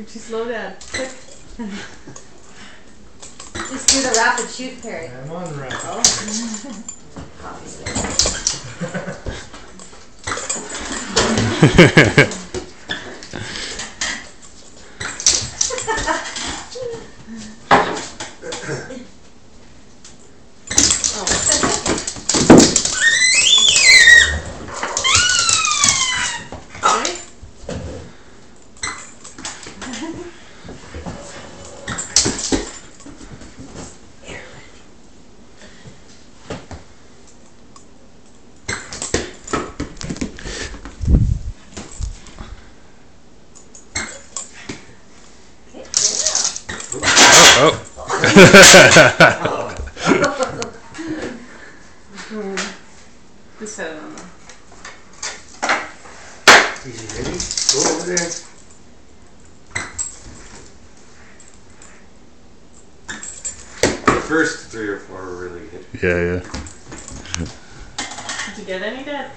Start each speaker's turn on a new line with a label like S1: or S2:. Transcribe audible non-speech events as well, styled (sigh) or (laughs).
S1: You're too slow, Dad. (laughs) Quick.
S2: Just do the rapid shoot, Perry.
S3: I'm on the right.
S1: Oh. (laughs)
S2: Obviously. (laughs)
S4: Oh.
S1: Just set it on there.
S3: Easy, ready? Go over there.
S5: First three or four were really good.
S4: Yeah, yeah.
S1: Did you get any, Dad?